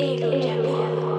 Hello